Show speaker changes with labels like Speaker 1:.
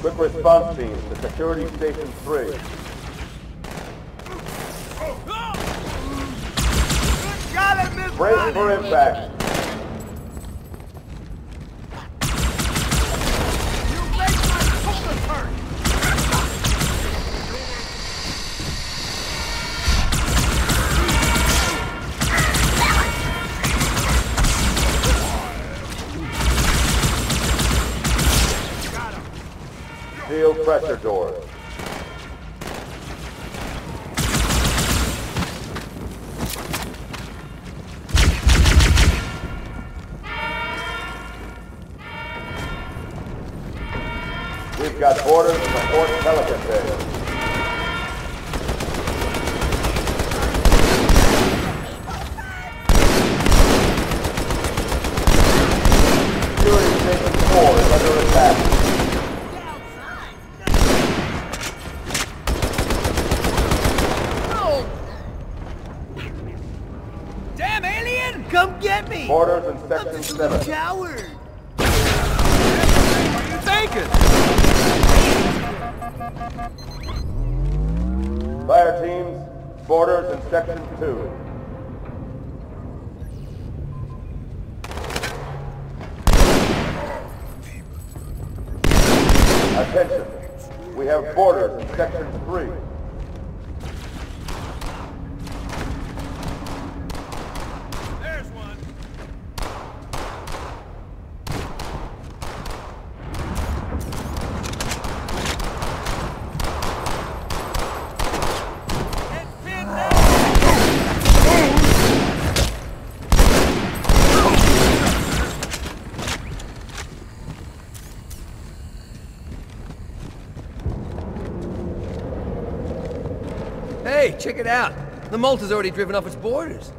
Speaker 1: Quick response team to Security Station 3.
Speaker 2: Got him, Miss
Speaker 1: Brace for impact. Pressure. We've got orders from the Fort Pelican.
Speaker 2: Come get me!
Speaker 1: Orders in Section 7.
Speaker 2: Coward! Take it!
Speaker 1: Fire teams, boarders in Section 2. Attention, we have boarders in Section 3.
Speaker 3: Hey, check it out. The Malta's already driven off its boarders.